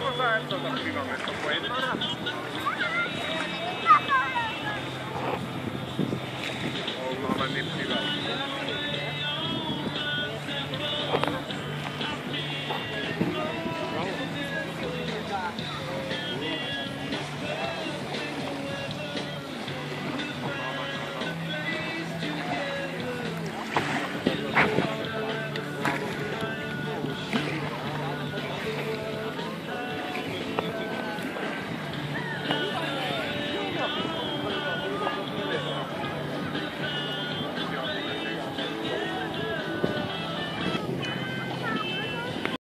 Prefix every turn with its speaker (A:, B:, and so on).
A: vamos a estos dos kilómetros, pues nada. O no van privado.